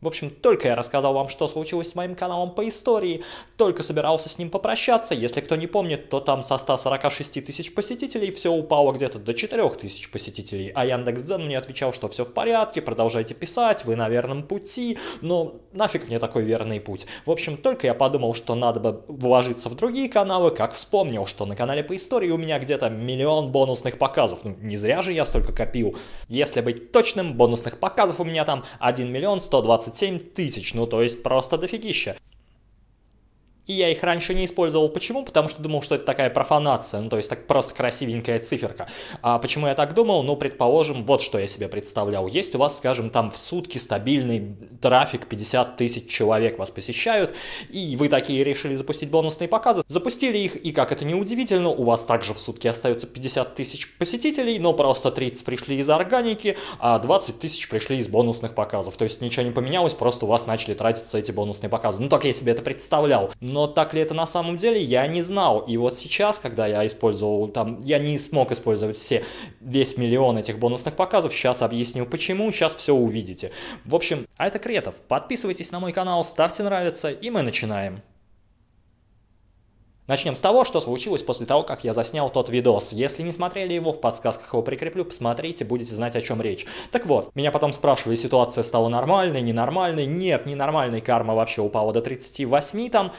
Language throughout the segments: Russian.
В общем, только я рассказал вам, что случилось с моим каналом по истории, только собирался с ним попрощаться, если кто не помнит, то там со 146 тысяч посетителей все упало где-то до 4 тысяч посетителей, а Яндекс.Дзен мне отвечал, что все в порядке, продолжайте писать, вы на верном пути, но нафиг мне такой верный путь. В общем, только я подумал, что надо бы вложиться в другие каналы, как вспомнил, что на канале по истории у меня где-то миллион бонусных показов, ну не зря же я столько копил. Если быть точным, бонусных показов у меня там 1 миллион 120 27 тысяч, ну то есть просто дофигища. И я их раньше не использовал. Почему? Потому что думал, что это такая профанация, ну то есть так просто красивенькая циферка. А почему я так думал? Ну, предположим, вот что я себе представлял. Есть у вас, скажем, там в сутки стабильный трафик, 50 тысяч человек вас посещают, и вы такие решили запустить бонусные показы. Запустили их, и как это не удивительно, у вас также в сутки остается 50 тысяч посетителей, но просто 30 пришли из органики, а 20 тысяч пришли из бонусных показов. То есть ничего не поменялось, просто у вас начали тратиться эти бонусные показы. Ну, так я себе это представлял. Но но так ли это на самом деле, я не знал. И вот сейчас, когда я использовал там, я не смог использовать все, весь миллион этих бонусных показов, сейчас объясню почему, сейчас все увидите. В общем, а это Кретов. Подписывайтесь на мой канал, ставьте нравится, и мы начинаем. Начнем с того, что случилось после того, как я заснял тот видос. Если не смотрели его, в подсказках его прикреплю, посмотрите, будете знать, о чем речь. Так вот, меня потом спрашивали, ситуация стала нормальной, ненормальной. Нет, ненормальной, карма вообще упала до 38 там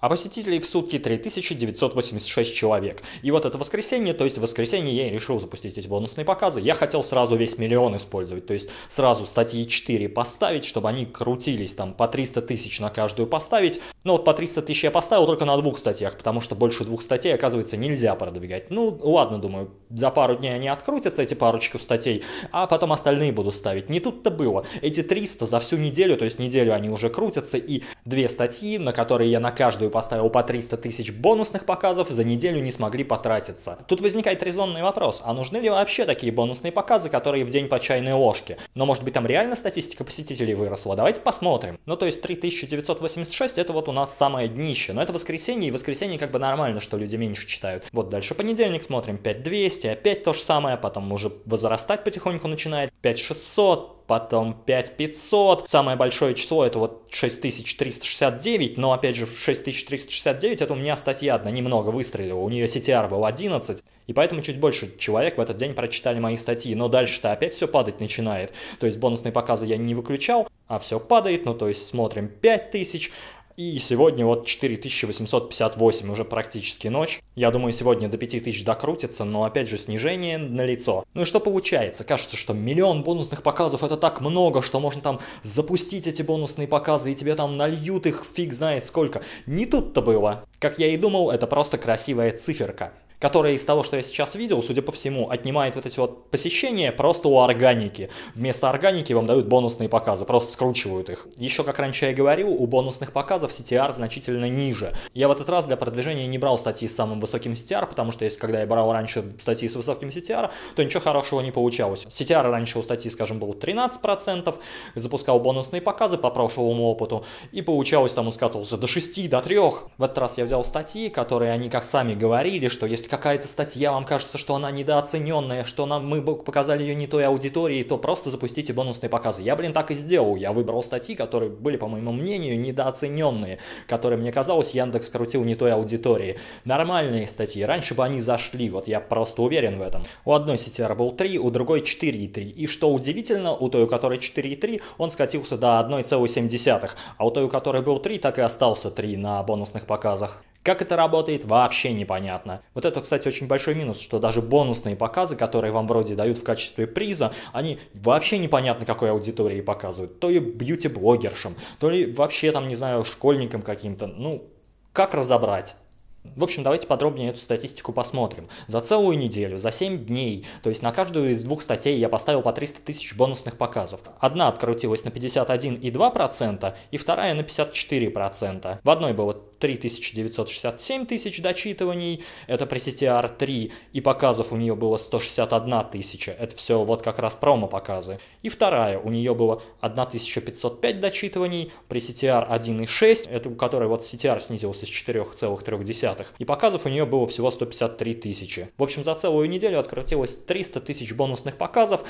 а посетителей в сутки 3986 человек. И вот это воскресенье, то есть в воскресенье я решил запустить эти бонусные показы. Я хотел сразу весь миллион использовать, то есть сразу статьи 4 поставить, чтобы они крутились там по 300 тысяч на каждую поставить. Но вот по 300 тысяч я поставил только на двух статьях, потому что больше двух статей, оказывается, нельзя продвигать. Ну, ладно, думаю, за пару дней они открутятся, эти парочку статей, а потом остальные буду ставить. Не тут-то было. Эти 300 за всю неделю, то есть неделю они уже крутятся, и две статьи, на которые я на каждую поставил по 300 тысяч бонусных показов, за неделю не смогли потратиться. Тут возникает резонный вопрос, а нужны ли вообще такие бонусные показы, которые в день по чайной ложке? Но может быть там реально статистика посетителей выросла? Давайте посмотрим. Ну то есть 3986 это вот у нас самое днище, но это воскресенье, и воскресенье как бы нормально, что люди меньше читают. Вот дальше понедельник смотрим 5200, опять то же самое, потом уже возрастать потихоньку начинает 5600, потом 5500, самое большое число это вот 6369, но опять же 6369 это у меня статья одна немного выстрелила, у нее CTR был 11, и поэтому чуть больше человек в этот день прочитали мои статьи, но дальше-то опять все падать начинает, то есть бонусные показы я не выключал, а все падает, ну то есть смотрим 5000, и сегодня вот 4858, уже практически ночь. Я думаю, сегодня до 5000 докрутится, но опять же снижение на лицо. Ну и что получается? Кажется, что миллион бонусных показов это так много, что можно там запустить эти бонусные показы, и тебе там нальют их фиг знает сколько. Не тут-то было. Как я и думал, это просто красивая циферка которая из того, что я сейчас видел, судя по всему, отнимает вот эти вот посещения просто у органики. Вместо органики вам дают бонусные показы, просто скручивают их. Еще, как раньше я говорил, у бонусных показов CTR значительно ниже. Я в этот раз для продвижения не брал статьи с самым высоким CTR, потому что если когда я брал раньше статьи с высоким CTR, то ничего хорошего не получалось. CTR раньше у статьи, скажем, был 13%, запускал бонусные показы по прошлому опыту, и получалось там он скатывался до 6, до 3. В этот раз я взял статьи, которые они как сами говорили, что если какая-то статья, вам кажется, что она недооцененная, что нам, мы показали ее не той аудитории, то просто запустите бонусные показы. Я, блин, так и сделал. Я выбрал статьи, которые были, по моему мнению, недооцененные, которые, мне казалось, Яндекс крутил не той аудитории. Нормальные статьи. Раньше бы они зашли, вот я просто уверен в этом. У одной CTR был 3, у другой 4,3. И что удивительно, у той, у которой 4,3, он скатился до 1,7, а у той, у которой был 3, так и остался 3 на бонусных показах. Как это работает, вообще непонятно. Вот это, кстати, очень большой минус, что даже бонусные показы, которые вам вроде дают в качестве приза, они вообще непонятно какой аудитории показывают. То ли бьюти-блогершам, то ли вообще там, не знаю, школьникам каким-то. Ну, как разобрать? В общем, давайте подробнее эту статистику посмотрим. За целую неделю, за 7 дней, то есть на каждую из двух статей я поставил по 300 тысяч бонусных показов. Одна открутилась на 51,2% и вторая на 54%. В одной было 3967 тысяч дочитываний, это при CTR 3, и показов у нее было 161 тысяча, это все вот как раз промо-показы. И вторая, у нее было 1505 дочитываний, при CTR 1.6, это у которой вот CTR снизился с 4,3, и показов у нее было всего 153 тысячи. В общем, за целую неделю открутилось 300 тысяч бонусных показов,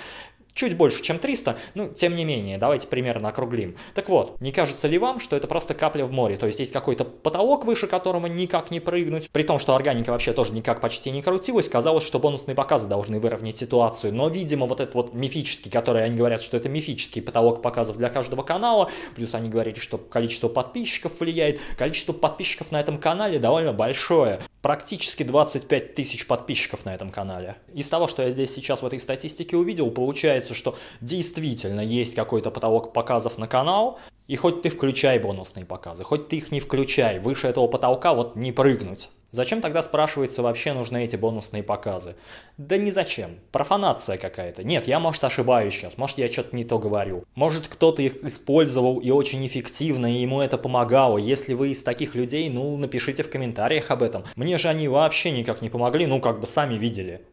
чуть больше, чем 300, ну, тем не менее, давайте примерно округлим. Так вот, не кажется ли вам, что это просто капля в море, то есть есть какой-то потолок, выше которого никак не прыгнуть, при том, что органика вообще тоже никак почти не крутилась, казалось, что бонусные показы должны выровнять ситуацию, но, видимо, вот этот вот мифический, который они говорят, что это мифический потолок показов для каждого канала, плюс они говорили, что количество подписчиков влияет, количество подписчиков на этом канале довольно большое, практически 25 тысяч подписчиков на этом канале. Из того, что я здесь сейчас в этой статистике увидел, получается, что действительно есть какой-то потолок показов на канал, и хоть ты включай бонусные показы, хоть ты их не включай, выше этого потолка вот не прыгнуть. Зачем тогда, спрашивается, вообще нужны эти бонусные показы? Да ни зачем. Профанация какая-то. Нет, я, может, ошибаюсь сейчас, может, я что-то не то говорю. Может, кто-то их использовал и очень эффективно, и ему это помогало. Если вы из таких людей, ну, напишите в комментариях об этом. Мне же они вообще никак не помогли, ну, как бы сами видели.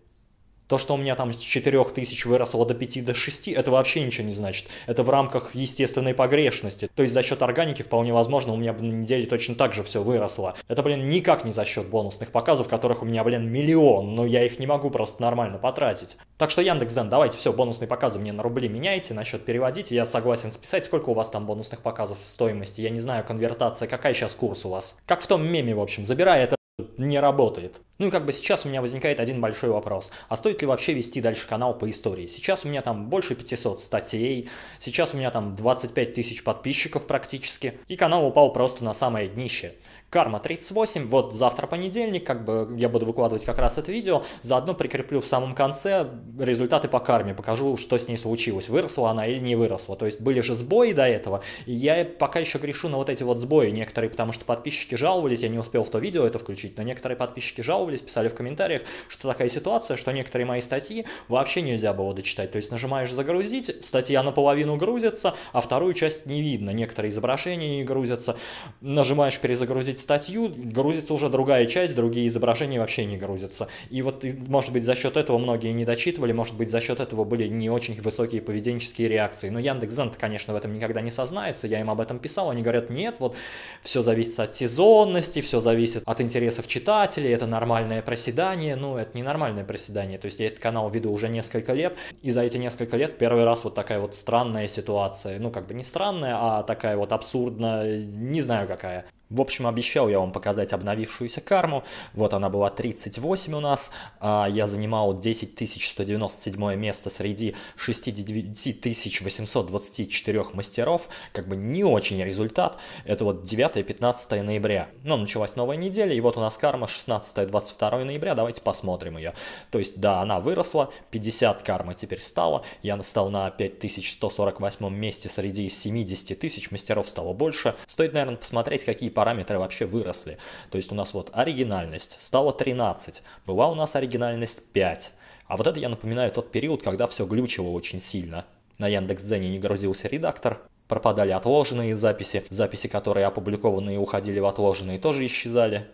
То, что у меня там с 4000 выросло до 5 до 6, это вообще ничего не значит. Это в рамках естественной погрешности. То есть за счет органики вполне возможно у меня бы на неделе точно так же все выросло. Это, блин, никак не за счет бонусных показов, которых у меня, блин, миллион, но я их не могу просто нормально потратить. Так что Яндекс.Дзен, давайте все, бонусные показы мне на рубли меняйте, на переводите, я согласен списать, сколько у вас там бонусных показов в стоимости, я не знаю, конвертация, какая сейчас курс у вас. Как в том меме, в общем, забирай это не работает. Ну и как бы сейчас у меня возникает один большой вопрос. А стоит ли вообще вести дальше канал по истории? Сейчас у меня там больше 500 статей, сейчас у меня там 25 тысяч подписчиков практически, и канал упал просто на самое днище. Карма 38, вот завтра понедельник, как бы я буду выкладывать как раз это видео, заодно прикреплю в самом конце результаты по карме, покажу, что с ней случилось, выросла она или не выросла. То есть были же сбои до этого, и я пока еще грешу на вот эти вот сбои некоторые, потому что подписчики жаловались, я не успел в то видео это включить, но некоторые подписчики жаловались, писали в комментариях, что такая ситуация, что некоторые мои статьи вообще нельзя было дочитать. То есть нажимаешь загрузить, статья наполовину грузится, а вторую часть не видно, некоторые изображения не грузятся, нажимаешь перезагрузить статью, грузится уже другая часть, другие изображения вообще не грузятся. И вот, может быть, за счет этого многие не дочитывали, может быть, за счет этого были не очень высокие поведенческие реакции. Но Яндекс.Зен, конечно, в этом никогда не сознается, я им об этом писал, они говорят, нет, вот все зависит от сезонности, все зависит от интересов читателей, это нормальное проседание, ну, это не нормальное проседание, то есть я этот канал веду уже несколько лет, и за эти несколько лет первый раз вот такая вот странная ситуация, ну, как бы не странная, а такая вот абсурдная, не знаю какая. В общем, обещал я вам показать обновившуюся карму. Вот она была 38 у нас. А я занимал 10 197 место среди 69 824 мастеров. Как бы не очень результат. Это вот 9-15 ноября. Но началась новая неделя, и вот у нас карма 16-22 ноября. Давайте посмотрим ее. То есть, да, она выросла. 50 карма теперь стала. Я стал на 5148 месте среди 70 тысяч мастеров стало больше. Стоит, наверное, посмотреть, какие параметры вообще выросли. То есть у нас вот оригинальность стала 13, была у нас оригинальность 5. А вот это, я напоминаю, тот период, когда все глючило очень сильно. На Яндекс.Дзене не грузился редактор, пропадали отложенные записи, записи, которые опубликованные уходили в отложенные, тоже исчезали.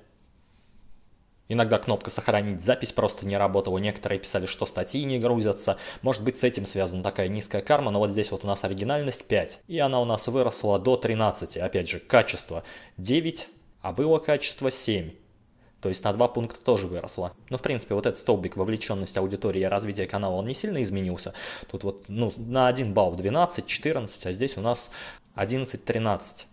Иногда кнопка «Сохранить запись» просто не работала. Некоторые писали, что статьи не грузятся. Может быть, с этим связана такая низкая карма, но вот здесь вот у нас оригинальность 5. И она у нас выросла до 13. Опять же, качество 9, а было качество 7. То есть на два пункта тоже выросло. Но в принципе вот этот столбик вовлеченность аудитории и развитие канала, он не сильно изменился. Тут вот ну, на 1 балл 12, 14, а здесь у нас 11, 13.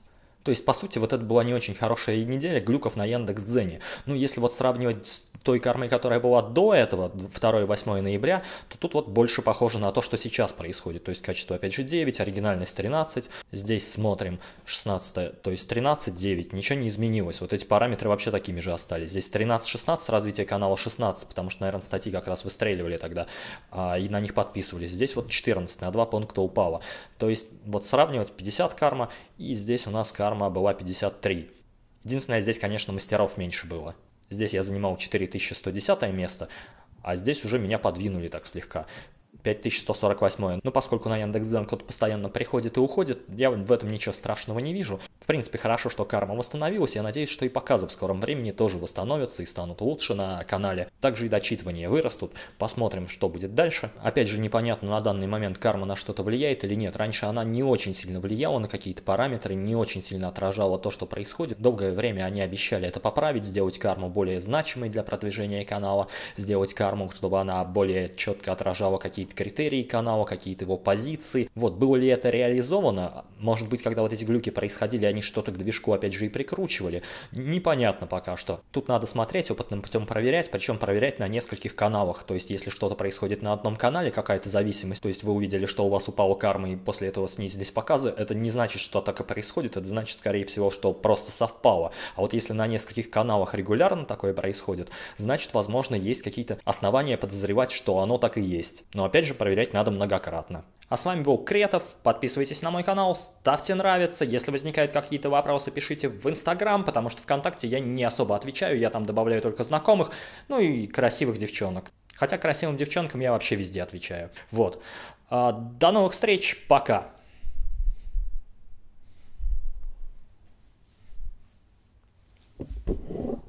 То есть, по сути, вот это была не очень хорошая неделя глюков на Яндекс.Дзене. Ну, если вот сравнивать с той кармой, которая была до этого, 2-8 ноября, то тут вот больше похоже на то, что сейчас происходит. То есть, качество опять же 9, оригинальность 13. Здесь смотрим 16, то есть 13, 9, ничего не изменилось. Вот эти параметры вообще такими же остались. Здесь 13, 16, развитие канала 16, потому что, наверное, статьи как раз выстреливали тогда, а, и на них подписывались. Здесь вот 14, на 2 пункта упало. То есть, вот сравнивать 50 карма, и здесь у нас карма карма была 53. Единственное, здесь, конечно, мастеров меньше было. Здесь я занимал 4110 место, а здесь уже меня подвинули так слегка. 5148. Ну, поскольку на Яндекс.Дзен кто-то постоянно приходит и уходит, я в этом ничего страшного не вижу. В принципе, хорошо, что карма восстановилась. Я надеюсь, что и показы в скором времени тоже восстановятся и станут лучше на канале. Также и дочитывания вырастут. Посмотрим, что будет дальше. Опять же, непонятно на данный момент карма на что-то влияет или нет. Раньше она не очень сильно влияла на какие-то параметры, не очень сильно отражала то, что происходит. Долгое время они обещали это поправить, сделать карму более значимой для продвижения канала, сделать карму, чтобы она более четко отражала какие-то критерии канала, какие-то его позиции. Вот, было ли это реализовано? Может быть, когда вот эти глюки происходили, они что-то к движку опять же и прикручивали? Непонятно пока что. Тут надо смотреть, опытным путем проверять, причем проверять на нескольких каналах. То есть, если что-то происходит на одном канале, какая-то зависимость, то есть вы увидели, что у вас упала карма и после этого снизились показы, это не значит, что так и происходит, это значит, скорее всего, что просто совпало. А вот если на нескольких каналах регулярно такое происходит, значит, возможно, есть какие-то основания подозревать, что оно так и есть. Но опять же, проверять надо многократно. А с вами был Кретов, подписывайтесь на мой канал, ставьте нравится, если возникают какие-то вопросы, пишите в Инстаграм, потому что ВКонтакте я не особо отвечаю, я там добавляю только знакомых, ну и красивых девчонок. Хотя красивым девчонкам я вообще везде отвечаю. Вот. А, до новых встреч, пока! you